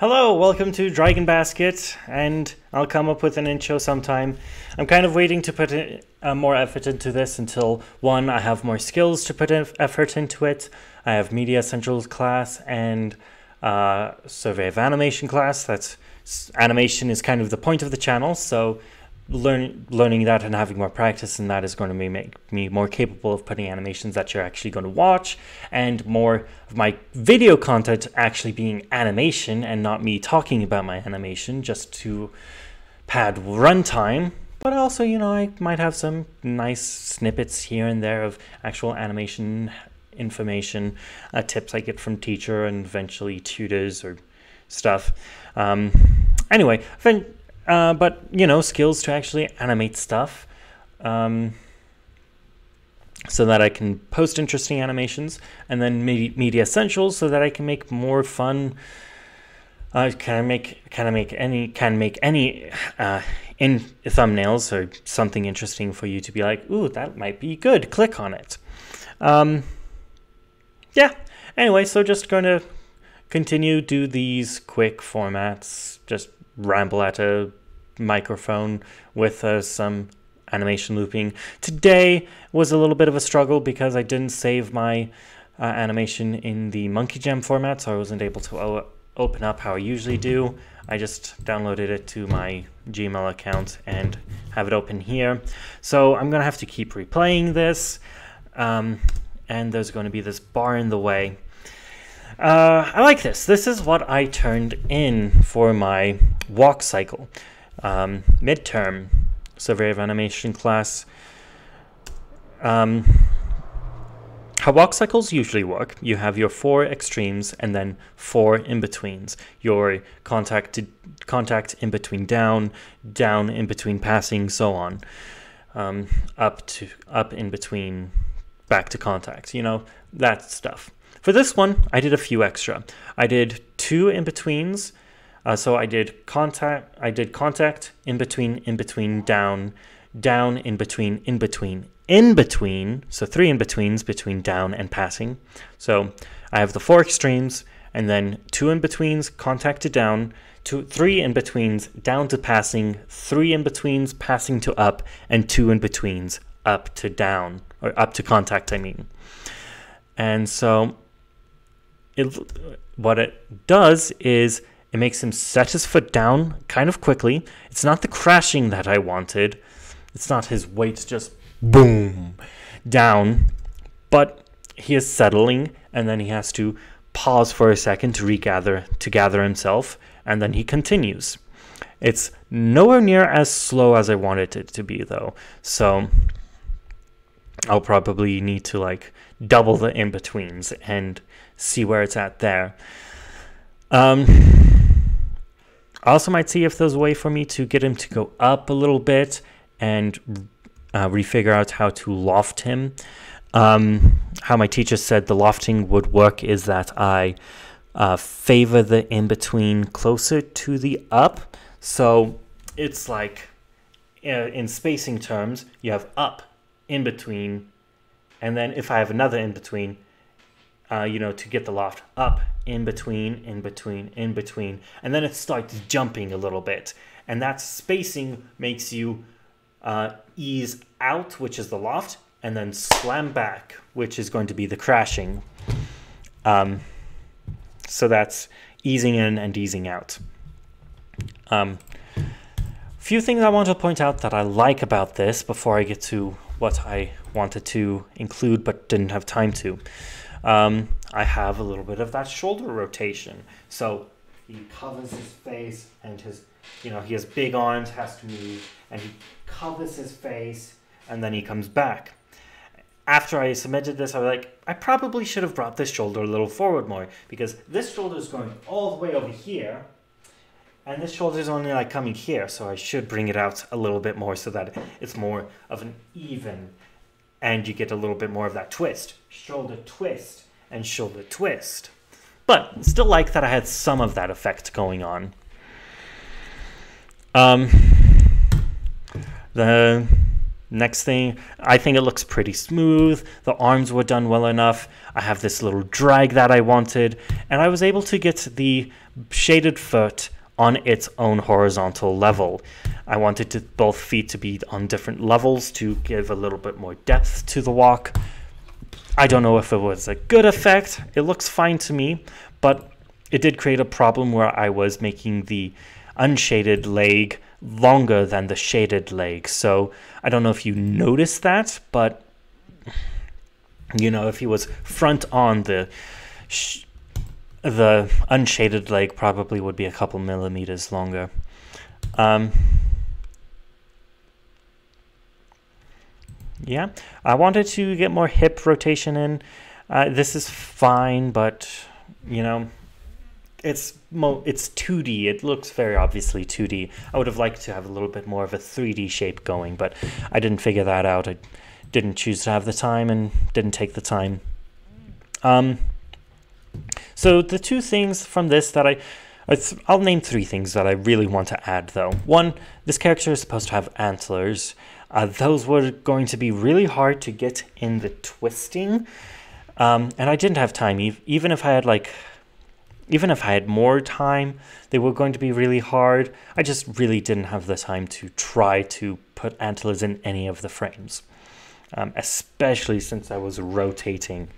Hello, welcome to Dragon Basket, and I'll come up with an intro sometime. I'm kind of waiting to put uh, more effort into this until one, I have more skills to put effort into it. I have Media Essentials class and uh, Survey of Animation class. That's animation is kind of the point of the channel, so learn, learning that and having more practice in that is going to make me more capable of putting animations that you're actually going to watch and more of my video content actually being animation and not me talking about my animation just to pad runtime. But also, you know, I might have some nice snippets here and there of actual animation information, uh, tips I get from teacher and eventually tutors or stuff. Um, anyway, uh, but you know, skills to actually animate stuff. Um, so that I can post interesting animations, and then media essentials so that I can make more fun. Uh, can I make can I make any can make any uh, in thumbnails or something interesting for you to be like, ooh, that might be good. Click on it. Um, yeah. Anyway, so just going to continue do these quick formats. Just ramble at a microphone with uh, some animation looping. Today was a little bit of a struggle because I didn't save my uh, animation in the MonkeyJam format, so I wasn't able to open up how I usually do. I just downloaded it to my Gmail account and have it open here. So I'm going to have to keep replaying this, um, and there's going to be this bar in the way. Uh, I like this. This is what I turned in for my walk cycle um, midterm survey of animation class. Um, how walk cycles usually work, you have your four extremes and then four in-betweens. Your contact to, contact in between down, down in between passing, so on. Um, up to up in between back to contact, you know, that stuff. For this one, I did a few extra. I did two in-betweens uh, so I did contact, I did contact, in between, in between, down, down, in between, in between, in between. So three in betweens between down and passing. So I have the four extremes, and then two in betweens, contact to down, two, three in betweens, down to passing, three in betweens, passing to up, and two in betweens, up to down, or up to contact, I mean. And so it, what it does is it makes him set his foot down kind of quickly. It's not the crashing that I wanted. It's not his weight just boom down, but he is settling and then he has to pause for a second to regather to gather himself and then he continues. It's nowhere near as slow as I wanted it to be though. So I'll probably need to like double the in-betweens and see where it's at there. Um I also might see if there's a way for me to get him to go up a little bit and uh, refigure out how to loft him. Um, how my teacher said the lofting would work is that I uh, favor the in between closer to the up. So it's like uh, in spacing terms, you have up, in between, and then if I have another in between, uh, you know, to get the loft up, in between, in between, in between, and then it starts jumping a little bit. And that spacing makes you uh, ease out, which is the loft, and then slam back, which is going to be the crashing. Um, so that's easing in and easing out. Um, few things I want to point out that I like about this before I get to what I wanted to include but didn't have time to um, I have a little bit of that shoulder rotation. So he covers his face and his, you know, he has big arms, has to move, and he covers his face and then he comes back. After I submitted this, I was like, I probably should have brought this shoulder a little forward more because this shoulder is going all the way over here and this shoulder is only like coming here. So I should bring it out a little bit more so that it's more of an even and you get a little bit more of that twist. Shoulder twist and shoulder twist. But still like that I had some of that effect going on. Um, the Next thing, I think it looks pretty smooth. The arms were done well enough. I have this little drag that I wanted, and I was able to get the shaded foot on its own horizontal level. I wanted to, both feet to be on different levels to give a little bit more depth to the walk. I don't know if it was a good effect. It looks fine to me, but it did create a problem where I was making the unshaded leg longer than the shaded leg. So I don't know if you noticed that, but you know, if he was front on the the unshaded leg probably would be a couple millimeters longer. Um, yeah, I wanted to get more hip rotation in. Uh, this is fine, but you know, it's mo it's 2D. It looks very obviously 2D. I would have liked to have a little bit more of a 3D shape going, but I didn't figure that out. I didn't choose to have the time and didn't take the time. Um, so the two things from this that I, I'll name three things that I really want to add though. One, this character is supposed to have antlers. Uh, those were going to be really hard to get in the twisting. Um, and I didn't have time, even if I had like even if I had more time, they were going to be really hard. I just really didn't have the time to try to put antlers in any of the frames, um, especially since I was rotating.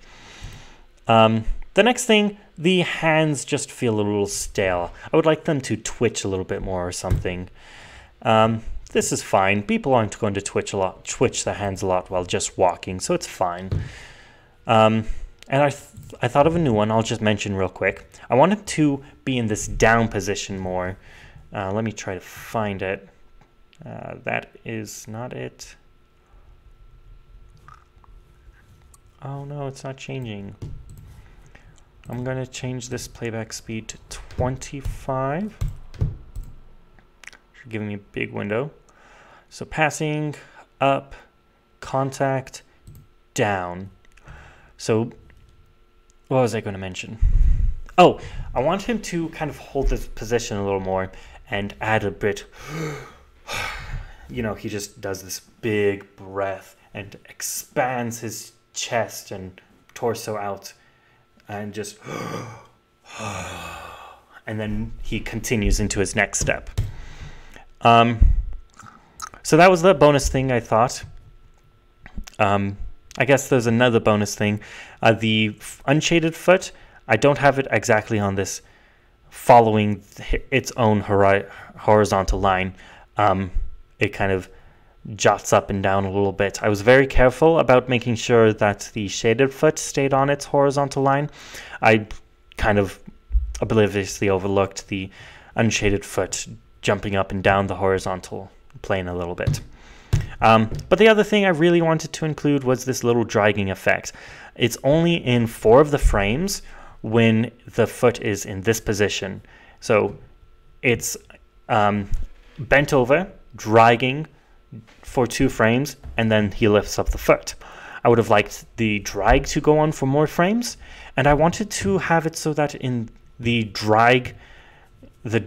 Um, the next thing, the hands just feel a little stale. I would like them to twitch a little bit more or something. Um, this is fine. People aren't going to twitch a lot, twitch their hands a lot while just walking, so it's fine. Um, and I, th I thought of a new one I'll just mention real quick. I want wanted to be in this down position more. Uh, let me try to find it. Uh, that is not it. Oh no, it's not changing. I'm going to change this playback speed to 25. Should give me a big window. So passing, up, contact, down. So what was I going to mention? Oh, I want him to kind of hold this position a little more and add a bit. You know, he just does this big breath and expands his chest and torso out and just. and then he continues into his next step. Um, so that was the bonus thing I thought. Um, I guess there's another bonus thing. Uh, the unshaded foot, I don't have it exactly on this following its own hori horizontal line. Um, it kind of jots up and down a little bit. I was very careful about making sure that the shaded foot stayed on its horizontal line. I kind of obliviously overlooked the unshaded foot jumping up and down the horizontal plane a little bit. Um, but the other thing I really wanted to include was this little dragging effect. It's only in four of the frames when the foot is in this position. So it's um, bent over, dragging for two frames, and then he lifts up the foot. I would have liked the drag to go on for more frames, and I wanted to have it so that in the drag the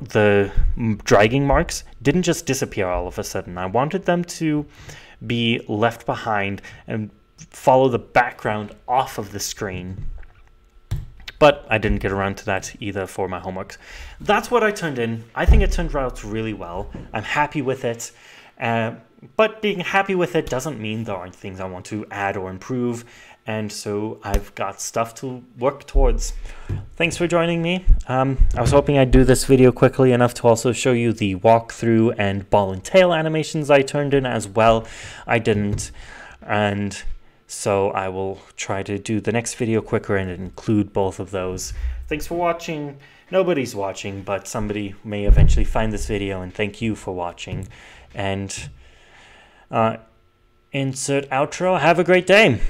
the dragging marks didn't just disappear all of a sudden. I wanted them to be left behind and follow the background off of the screen. But I didn't get around to that either for my homework. That's what I turned in. I think it turned out really well. I'm happy with it. Uh, but being happy with it doesn't mean there aren't things I want to add or improve and so I've got stuff to work towards. Thanks for joining me. Um, I was hoping I'd do this video quickly enough to also show you the walkthrough and ball and tail animations I turned in as well. I didn't, and so I will try to do the next video quicker and include both of those. Thanks for watching. Nobody's watching, but somebody may eventually find this video, and thank you for watching. And uh, insert outro. Have a great day.